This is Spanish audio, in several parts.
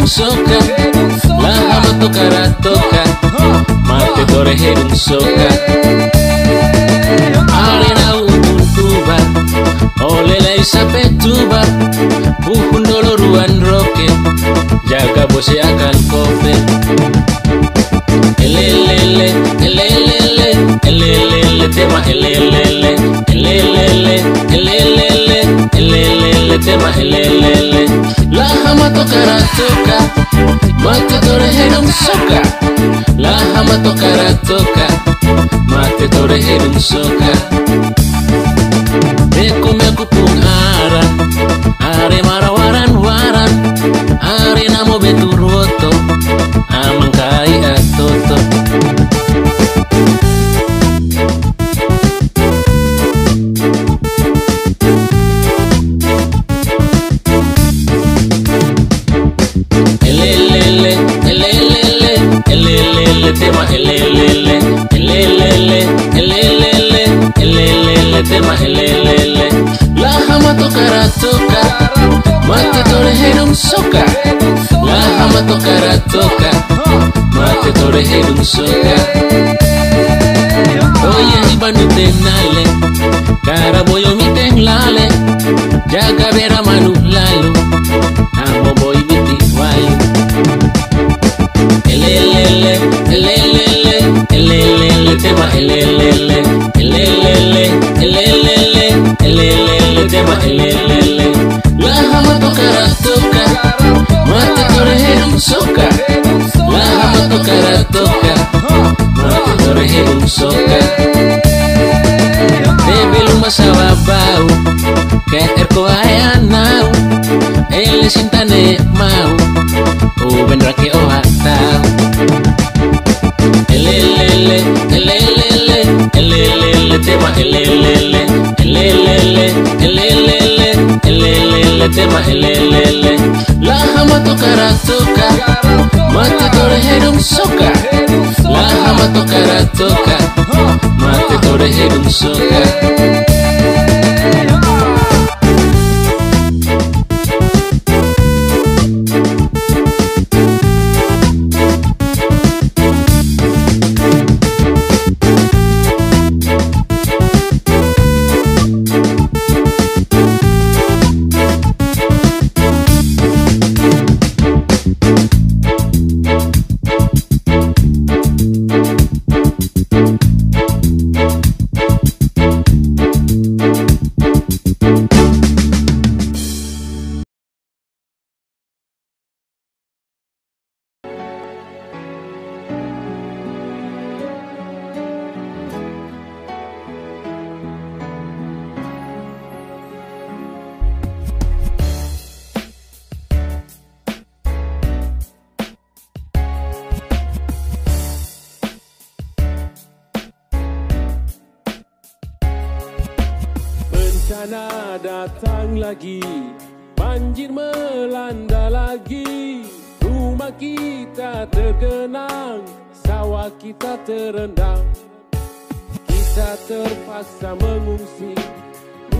hedung soka Laha matokara toka Mate tore hedung soka Arena ubun tuba Olele isape tuba Buhun dolo ruan roke Jaga bose akan kope Elelele, elelele, elelele tema elelele, hama tokara toka, mate tore hedung soka. La hama tokara toka, mate tore hedung soka. Tema elelele, elelele, elelele, elelele, tema elelele. La hama tokara toka, mate tore hedung soka. La hama tokara toka, mate tore hedung soka. Oye ibanu tenale, cara boyo miteng lale, jaga bera manu koaeanau ele sintane mau o vendrá que oata ele ele ele ele tema ele ele ele ele tema la hama tocará toca mate torherum soca la hama tocará soca datang lagi. Banjir melanda lagi. Rumah kita tergenang Sawah kita terendam. Kita terpaksa mengungsi.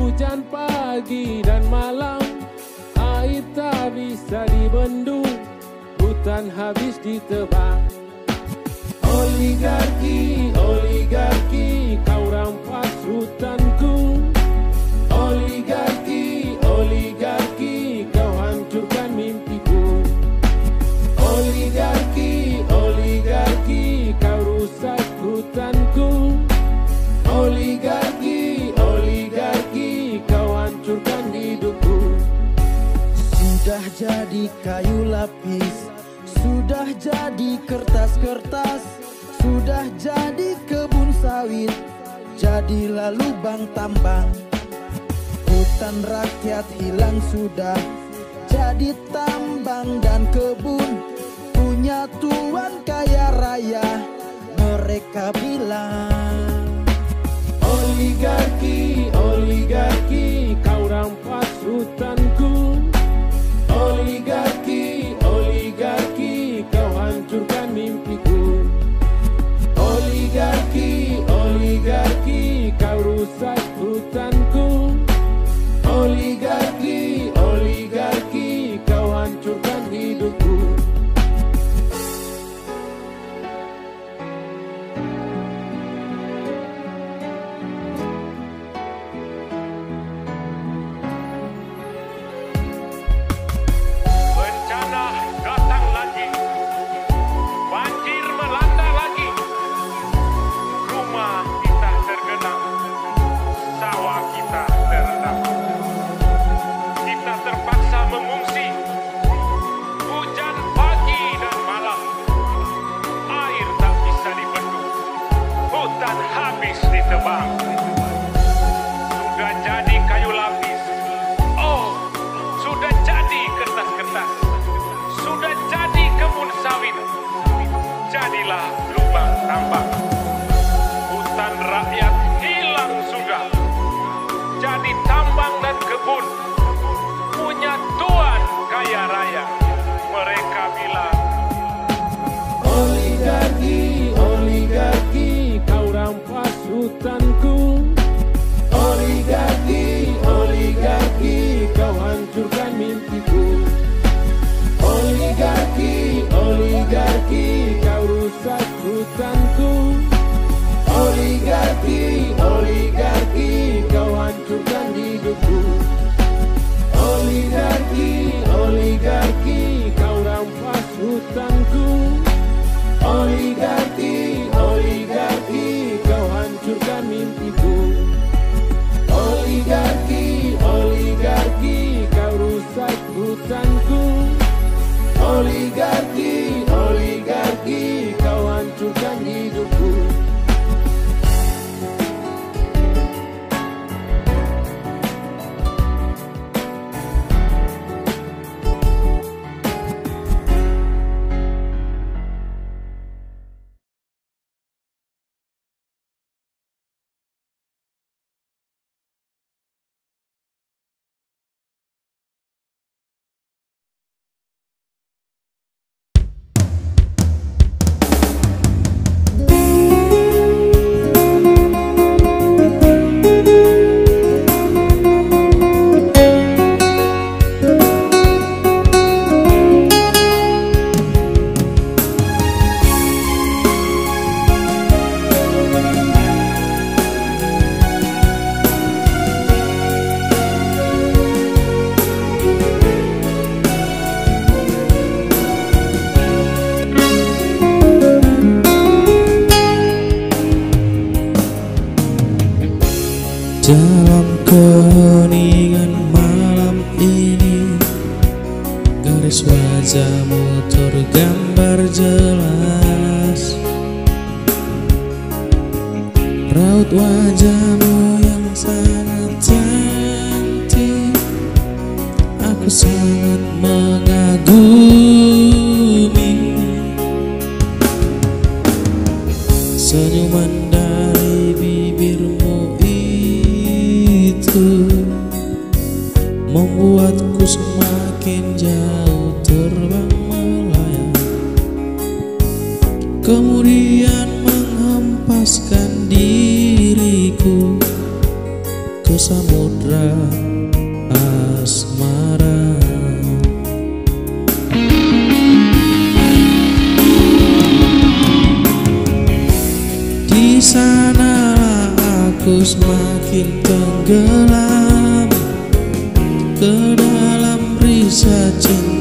Hujan pagi dan malam Air tak bisa dibendung. Hutan habis ditebang. Oligarki, oligarki Kau rampas hutanku jadi kayu lapis. Sudah jadi kertas-kertas Sudah jadi kebun sawit. Jadilah lubang tambang. Hutan rakyat hilang sudah Jadi tambang dan kebun. Punya tuan kaya raya Mereka bilang. Oligarki, oligarki Kau rampas hutanku Oligarki, oligarki Kau hancurkan mimpiku. Oligarki, oligarki Kau rusak hutanku. Oligarki, me Aku sangat mengagumi. Senyuman sana aku semakin tenggelam. Ke dalam risa cinta.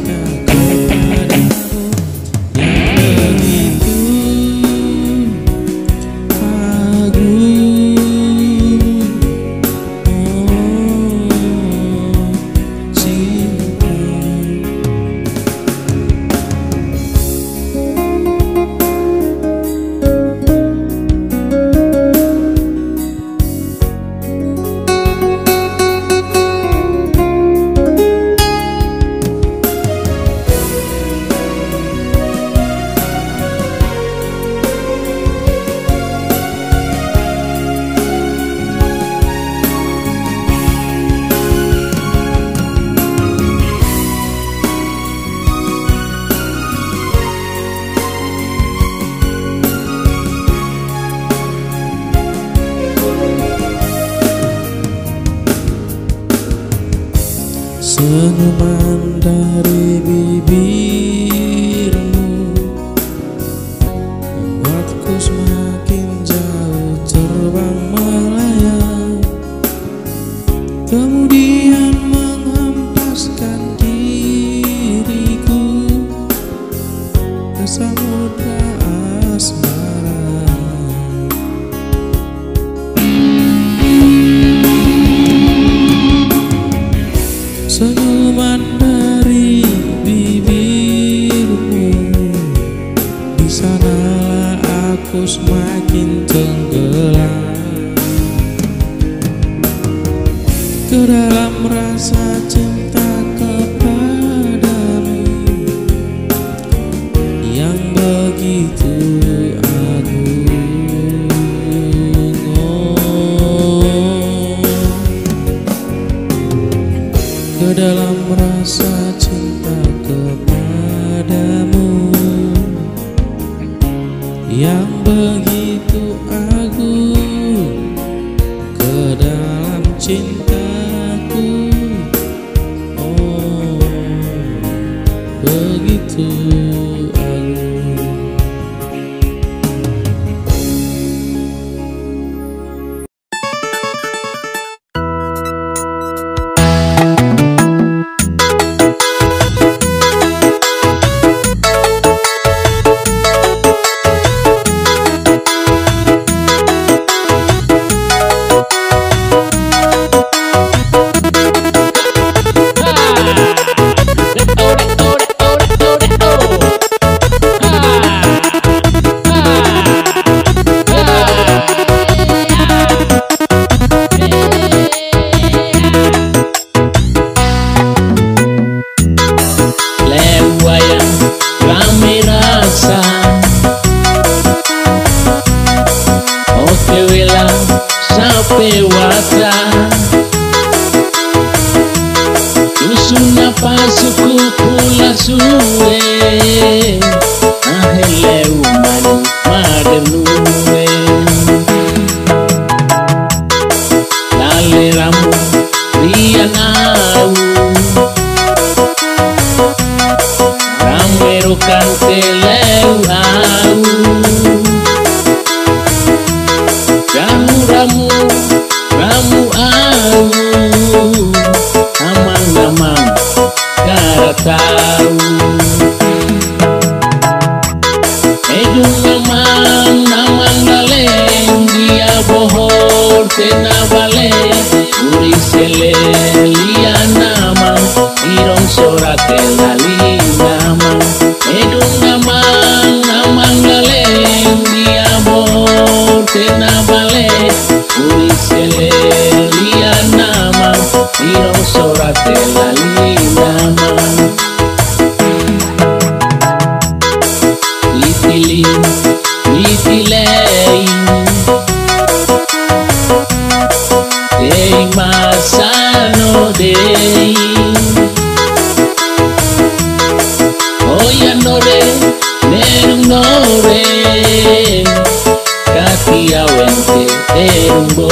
human to seu azar Duzuna pasuku pula sure Ahele é umani madenu de la lina. Litilin, litilei, ei masano dei. Oya nore, neru nore, katia wente, erumbo.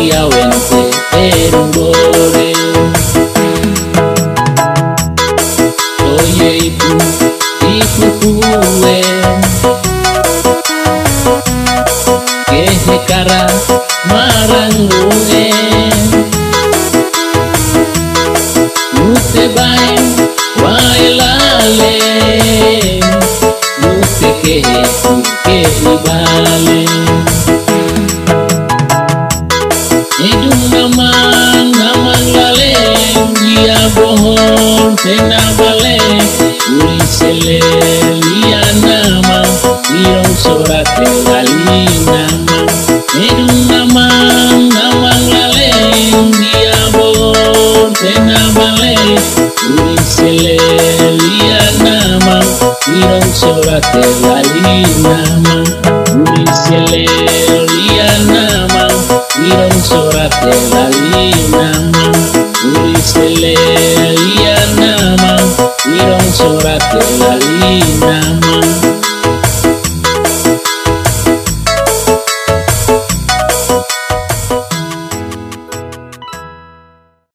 podía vencer, pero irong sorate lali nama edung nama nawang laleng dia bon tena bale uri sele lia nama irong sorate lali nama uri sele lia nama irong sorate lali nama